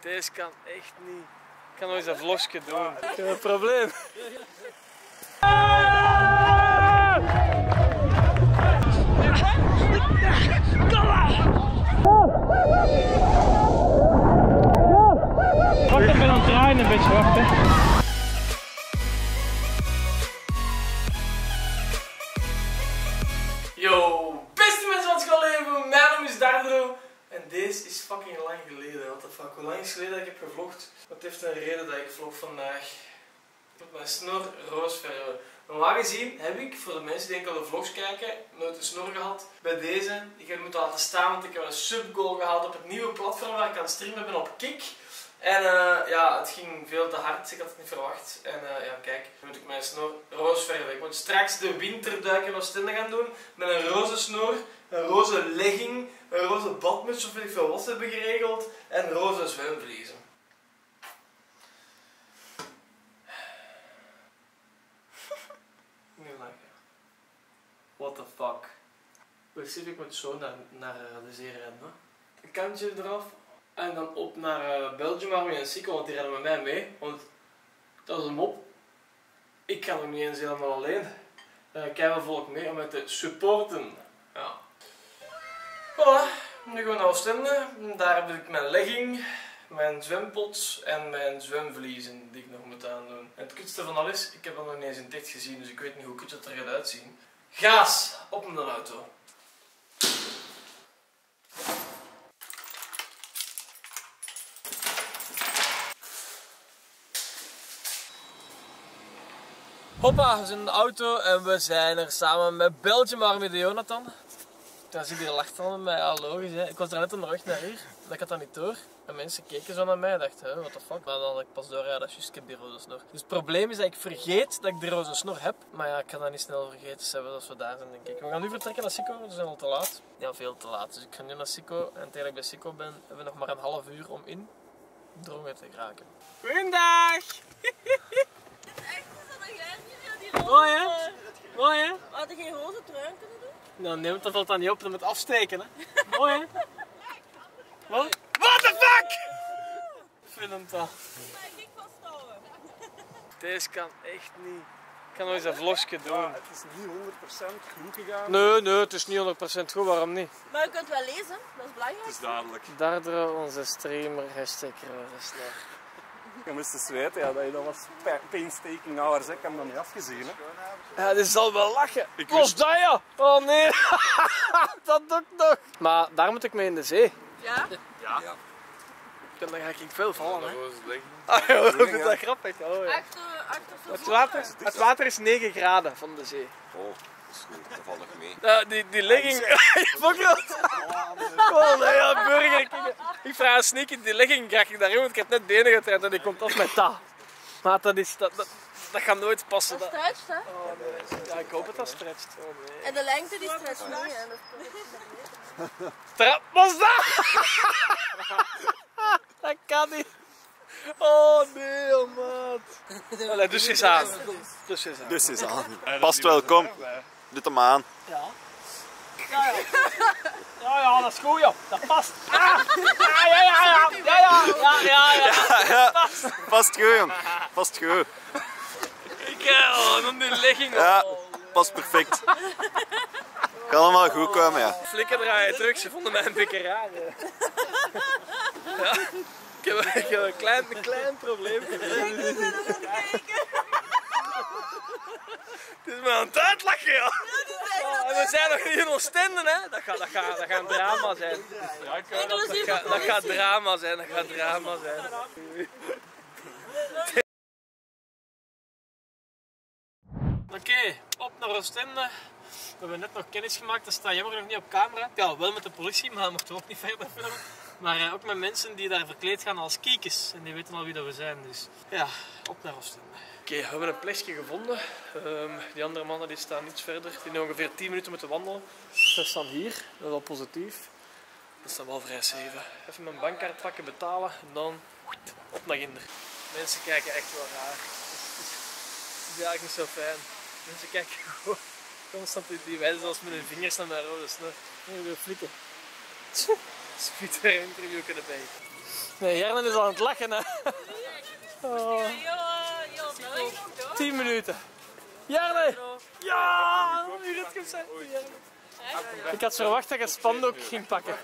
Deze kan echt niet. Ik kan nog eens een vlogje doen. Ik heb een probleem. Wacht, ben aan het draaien een beetje, wacht En deze is fucking lang geleden, what the fuck. Hoe lang is geleden dat ik heb gevlogd? Het heeft een reden dat ik vlog vandaag. Met mijn snor roosverven. Normaal gezien heb ik, voor de mensen die enkel de vlogs kijken, nooit een snor gehad. Bij deze, ik heb moeten laten staan, want ik heb een subgoal gehaald op het nieuwe platform waar ik aan het streamen ben op Kik. En eh, ja, het ging veel te hard, ik had het niet verwacht. En eh, ja, kijk, nu moet ik mijn snor roos verven. Ik moet straks de winterduik in Oostende gaan doen met een roze snor, een roze legging, een roze badmuts of ik veel wat hebben geregeld en roze zwemvliezen. Nu lachen. What the fuck? Besef ik moet zo naar, naar eh, de zee rennen. Een kantje eraf en dan op naar uh, Belgium Army en Sico, want die rennen met mij mee. Want dat is een mop. Ik kan nog niet eens helemaal alleen. Uh, ik heb volk mee om mij te supporten. Voilà, nu gaan we naar Oostende. Daar heb ik mijn legging, mijn zwempots en mijn zwemvliezen die ik nog moet aandoen. En het kutste van alles, ik heb dat nog niet eens in dicht gezien, dus ik weet niet hoe kut het er gaat uitzien. Gaas op mijn auto. Hoppa, we zijn in de auto en we zijn er samen met Belgium Army de Jonathan. Dan zie je lacht al met mij, ja logisch hè. Ik was er net onderweg naar hier, en ik had dat niet door. En mensen keken zo naar mij en dachten, what the fuck. Maar dan had ik pas door, ja dat is juist, ik heb die roze snor. Dus het probleem is dat ik vergeet dat ik de roze snor heb. Maar ja, ik kan dat niet snel vergeten, dus als we daar zijn denk ik. We gaan nu vertrekken naar Sico, we zijn al te laat. Ja, veel te laat. Dus ik ga nu naar Sico en tegen ik bij Sico ben, hebben we nog maar een half uur om in Drongen te geraken. Goedendag! Mooi hè? Mooi hè? We hadden geen roze trui kunnen doen. Nou, neemt dat valt dan niet op, dan met afsteken hè. Mooi hè? Wat? What the fuck? Film dat. Deze kan echt niet. Ik kan nog eens een vlogje doen. Het is niet 100% goed gegaan. Nee, nee, het is niet 100% goed, waarom niet? Maar je kunt wel lezen, dat is belangrijk. Het is duidelijk. Daardoor onze streamer, hashtag snor. Je moest eens weten ja, dat je dat was pa- painstaking hours. hè. Ik heb dat niet afgezien. Hè. Ja, dit zal wel lachen. Ik Los dat ja! Oh nee! dat doe ik nog. Maar daar moet ik mee in de zee. Ja? Ja. Dan ga ik veel vallen hè. was het Ah, joh, ik vind ja. dat grappig. Oh, ja. Achter, achter Het, water, het water is 9 graden van de zee. Oh, dat is goed, dat valt nog mee. Ja, die, die legging. Fuck dat! Oh nee, ja, burger. Ik vraag aan Sneaky, die legging krijg ik daarin, want ik heb net ene getraind en die komt af met dat. Maar dat, is, dat, dat, dat gaat nooit passen. Dat Dat, stretcht, hè? oh, nee. Ja, ik hoop het dat stretcht. Oh nee. En de lengte die stretcht mee. hè. Dat Tra Wat is dat? dat kan niet. Oh nee, oh maat. Allee, dus is aan. Dus is aan. Dus is aan. Past wel, kom. Doe hem aan. Ja. Ja, ja. Ja, ja, dat is goed, joh. Dat past. Ah, ja, ja, ja, ja. Ja, ja, ja, ja, ja. Ja, past goed, jong. Past goed. Ik, eh, oh, dan die legging. Ja, past perfect. Kan allemaal goed komen, ja. Flikken draaien terug, ze vonden mij een beetje raar. hè. Ja. Ik heb, ik heb een klein, een klein probleem. Me aan het uitlachen, ja. Oh, en we zijn nog niet in Oostende, hè. Dat gaat, dat gaat, dat gaat een drama zijn. Dat gaat, dat gaat drama zijn, dat gaat drama zijn. Oké, op naar Oostende. We hebben net nog kennis gemaakt, dat staat jammer nog niet op camera. Ja, wel met de politie, maar dat mochten we ook niet verder filmen. Maar eh, ook met mensen die daar verkleed gaan als kiekjes. En die weten al wie dat we zijn, dus ja, op naar Oostende. Oké, we hebben een plekje gevonden. Ehm, die andere mannen die staan iets verder. Die hebben ongeveer 10 minuten moeten wandelen. Ze staan hier, dat is wel positief. Dat is dan wel vrij safe. Even mijn bankkaart pakken, betalen en dan op naar Ginder. Mensen kijken echt wel raar. Het is eigenlijk niet zo fijn. Mensen kijken gewoon constant die- die wijzen zelfs met hun vingers naar mijn rode snor. Nee, we flikken. Er een interview kunnen bij. Nee, Jarno is al aan het lachen. Hè. Oh, Heel, 10 minuten. Jarno! Ja! Nu gaat het zijn. Ik had verwacht dat je het spandoek ging pakken.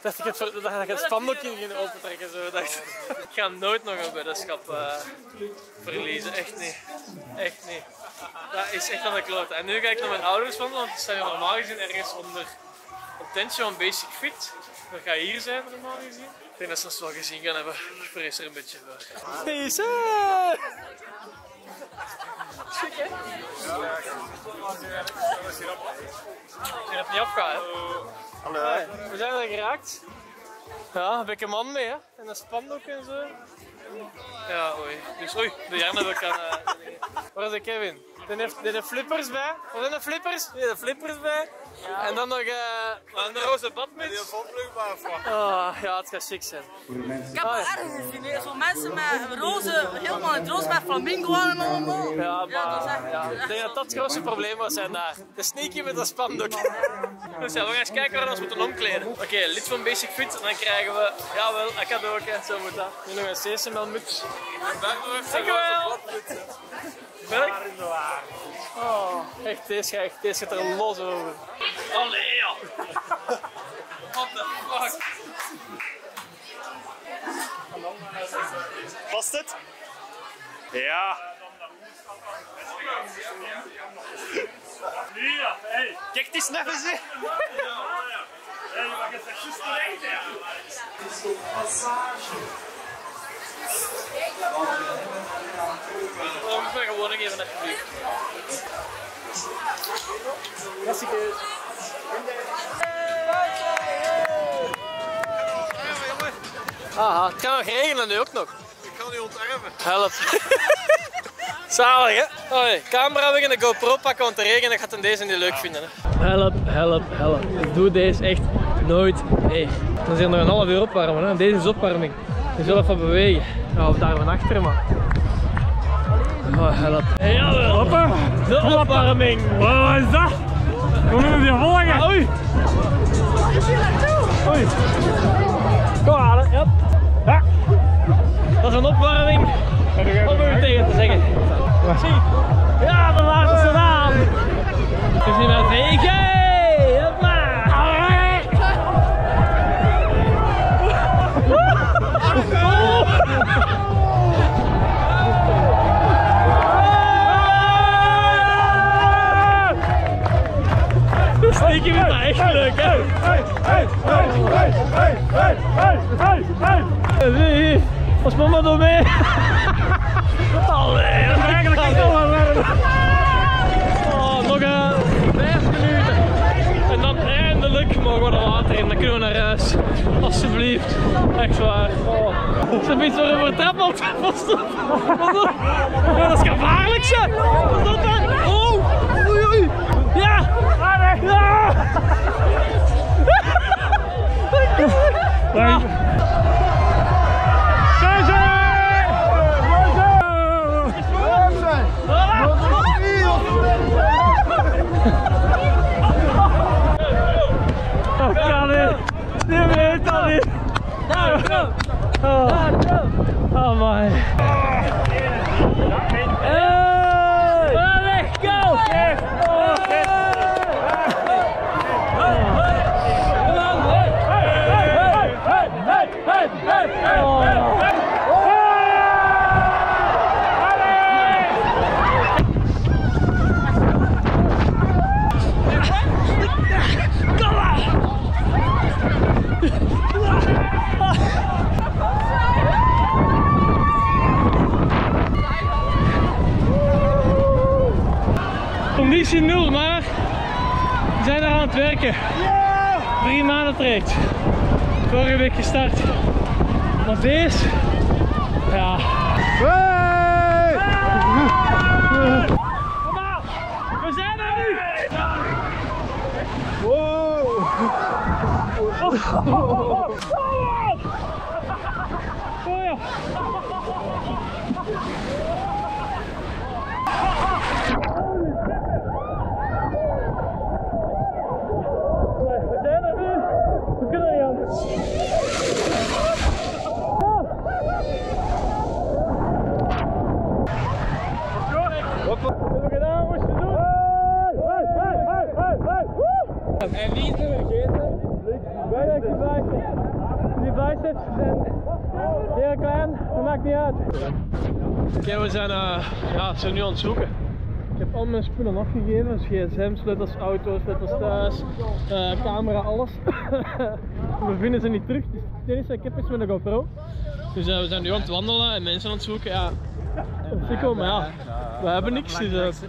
Dat ik het, dat je het spandook ging opentrekken. Zo. dacht ik. ik ga nooit nog een weddenschap eh, verliezen. Echt niet. Echt niet. Dat is echt aan de klote. En nu ga ik naar mijn ouders van, want die staan hier normaal gezien ergens onder een tentje van Basic Fit. Dat gaat hier zijn normaal gezien. Ik denk dat ze ons wel gezien gaan hebben. Ik vrees er een beetje voor. Peace! Schik hè? Je hebt niet afgehaald. Hallo. We zijn er geraakt. Ja, een beetje man mee hè. En een spandoek en zo. Ja, oei. Dus oei, de Jan heb ik aan. eh, Waar is de Kevin? Die heeft, die heeft flippers bij. Wat zijn de flippers? Die heeft flippers bij. En dan nog eh, een roze badmuts. Oh, ja, het gaat chic zijn. Ik heb het ergens gezien, zo mensen met roze, helemaal in het roze met flamingo aan en allemaal. Ja, Ja, dat is maar echt- ja, ik denk dat dat het grootste probleem was zijn daar. De sneaky met dat spandoek. Dus ja, we gaan eens kijken waar we ons moeten omkleden. Oké, lid van Basic Fit en dan krijgen we, jawel, een cadeautje, zo moet dat. Nu nog een CSML muts. Dankjewel! Welk? Oh, echt, deze, echt, deze gaat er los over. Allee, ja! What the fuck? Past het? Ja. Ja, hey. Kijk, het is net eens, hè. Hey, je mag het echt juist ja. Oh, moet maar gewoon nog even alsjeblieft. Klassieke. Aha, het kan nog regenen nu ook nog. Ik ga nu onterven. Help. Zalig hè? Oei, camera weg en de GoPro pakken, want de regen gaat in deze niet leuk vinden. Hè? Help, help, help. Ik doe deze echt nooit mee. Dan is er nog een half uur opwarmen. Hè? Deze is opwarming. Je zal even bewegen. Ja, of daar van achter, maar. Oh. Jawel. Hoppa. De opwarming. Wat is dat? We moeten die volgen. Oei. Oei. Kom hè. Yep. Ja. Dat is een opwarming. Om u tegen te zeggen. Zie. Ja, de laatste naam. Het is niet meer vegen. Kunnen we naar huis. Alsjeblieft. Echt waar. Oh. Ze iets worden vertrappeld. Wat is dat? Wat is dat? Dat is gevaarlijk, zeg. Wat is dat? Oh. Oei, oei. Ja. Ja. Ja. Oh my. Hey! Let's go! Conditie nul, maar we zijn er aan het werken. Drie maanden traject. Maar deze, ja. Kom we zijn er nu! Oh ja. We zijn er nu. We kunnen er niet aan. klein, dat maakt niet uit. We zijn, uh, ja, zijn nu aan het zoeken. Ik heb al mijn spullen afgegeven, dus gsm, sleutels, auto's, sleutels thuis, uh, camera, alles. we vinden ze niet terug, dus het enige ik heb is met een GoPro. Dus uh, we zijn nu aan het wandelen en mensen aan het zoeken. Ja, Sikko, maar ja, we hebben niks. Dus,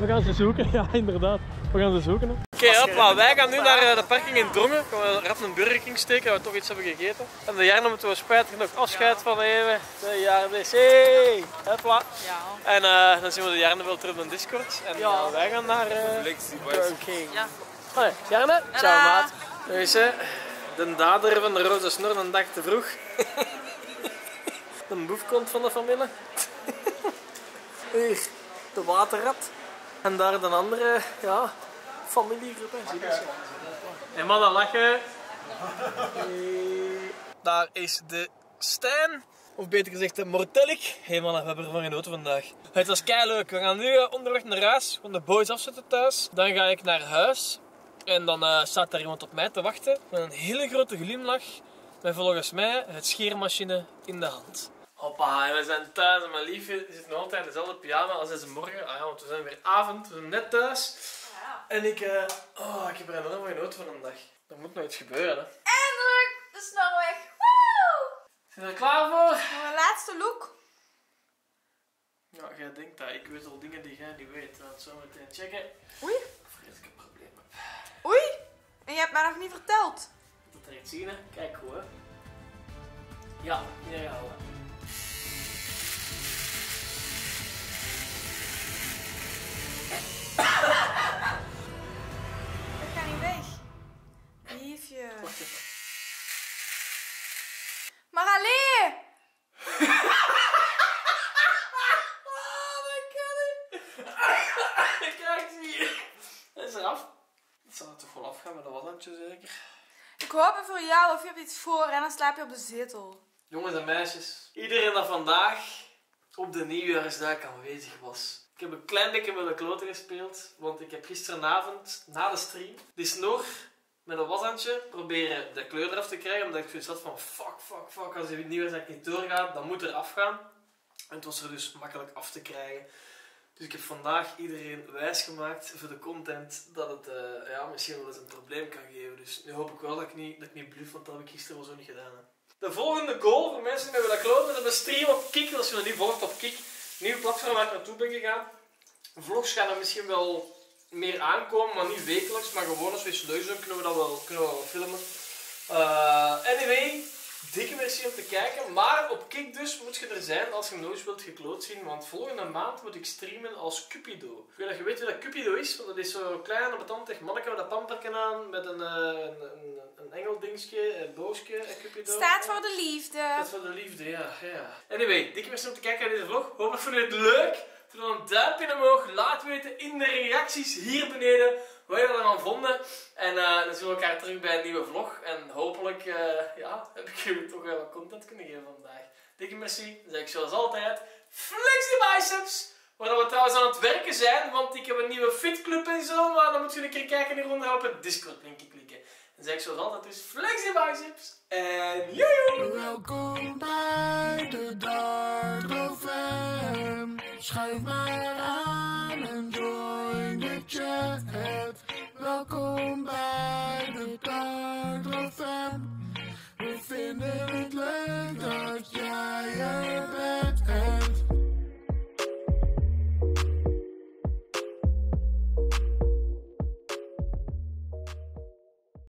we gaan ze zoeken, ja inderdaad. We gaan ze zoeken. Oké, okay, wij gaan nu naar de parking in Drongen. Gaan we rap een Burger King steken, waar we toch iets hebben gegeten. En de jaren moeten we spijtig nog afscheid van even. De jaren DC. Hopla. Ja. En uh, dan zien we de jaren wel terug op een Discord. En ja. uh, wij gaan naar uh, Burger King. Ja. Hoi, Jarne. Ciao maat. Deze, de dader van de rode snor een dag te vroeg. de boef komt van de familie. Hier, de waterrat. En daar een andere, ja, familiegroep. Zie je En mannen lachen. Daar is de Stijn. Of beter gezegd de Mortellik. Hé mannen, we hebben ervan genoten vandaag. Het was kei leuk. We gaan nu uh, onderweg naar huis. Gaan de boys afzetten thuis. Dan ga ik naar huis. En dan uh, staat daar iemand op mij te wachten. Met een hele grote glimlach. Met volgens mij het scheermachine in de hand. Hoppa, we zijn thuis en mijn liefje zit nog altijd in dezelfde pyjama als deze morgen. Ah ja, want we zijn weer avond, we zijn net thuis. En ik, uh, oh, ik heb er enorm van genoten van een dag. Er moet nog iets gebeuren, hè. Eindelijk, de snor weg. Woe! Zijn we er klaar voor? Mijn laatste look. Ja, jij denkt dat. Ik weet al dingen die jij niet weet. Laten we zo meteen checken. Oei. Vrees ik een probleem heb. Oei. En je hebt mij nog niet verteld. Dat er iets zien, hè. Kijk hoe, hè. Ja, hier gaan we. Liefje. Maar alleen! oh, mijn kind. Kijk, zie je. Dat is eraf. Dat zal er toch wel afgaan met een washandje zeker. Ik hoop het voor jou of je hebt iets voor en dan slaap je op de zetel. Jongens en meisjes, iedereen dat vandaag op de nieuwjaarsdag aanwezig was. Ik heb een klein beetje met de kloten gespeeld, want ik heb gisteravond na de stream die snor met een washandje proberen de kleur eraf te krijgen, omdat ik zoiets had van fuck, fuck, fuck, als die nieuwjaarsdag niet doorgaat, dan moet er afgaan. En het was er dus makkelijk af te krijgen. Dus ik heb vandaag iedereen wijsgemaakt voor de content dat het uh, ja, misschien wel eens een probleem kan geven. Dus nu hoop ik wel dat ik niet, dat ik niet bluf, want dat heb ik gisteren wel zo niet gedaan. De volgende goal voor mensen die willen kloten, dat is stream op Kik. Als je nog niet volgt op Kik, nieuw platform waar ik naartoe ben gegaan. Vlogs gaan er misschien wel meer aankomen, maar niet wekelijks, maar gewoon als we iets leuks doen, kunnen we dat wel, kunnen we dat wel filmen. Uh, anyway, dikke merci om te kijken. Maar op Kik dus moet je er zijn als je eens wilt gekloot zien. Want volgende maand moet ik streamen als Cupido. Ik weet dat je weet wie dat Cupido is, want dat is zo'n klein, betantig manneke met een pamperken aan. Met een, uh, een, een, een engeldingetje, een boosje, een Cupido. Staat voor de liefde. Staat voor de liefde, ja. ja. Anyway, dikke merci om te kijken naar deze vlog. Hopelijk vond je het leuk. Doe dan een duimpje omhoog. Laat weten in de reacties hier beneden wat jullie ervan vonden. En uh, dan zien we elkaar terug bij een nieuwe vlog. En hopelijk uh, ja, heb ik jullie toch wel wat content kunnen geven vandaag. Dikke merci. Dan zeg ik zoals altijd, flex die biceps. Waar we trouwens aan het werken zijn, want ik heb een nieuwe fitclub en zo. Maar dan moet je een keer kijken hieronder op het Discord linkje klikken. Dan zeg ik zoals altijd dus flex die biceps. En jojo! Welkom bij de Dark